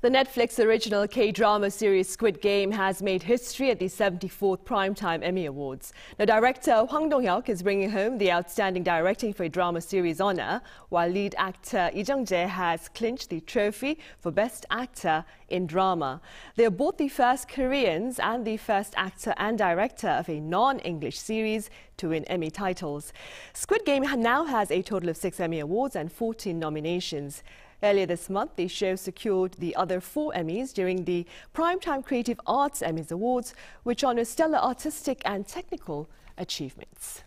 The Netflix original K-drama series Squid Game has made history at the 74th Primetime Emmy Awards. The director Hwang Dong-hyuk is bringing home the Outstanding Directing for a Drama Series honor, while lead actor Lee Jung-jae has clinched the trophy for Best Actor in Drama. They are both the first Koreans and the first actor and director of a non-English series to win Emmy titles. Squid Game now has a total of six Emmy Awards and 14 nominations. Earlier this month, the show secured the other four Emmys during the Primetime Creative Arts Emmys Awards, which honor stellar artistic and technical achievements.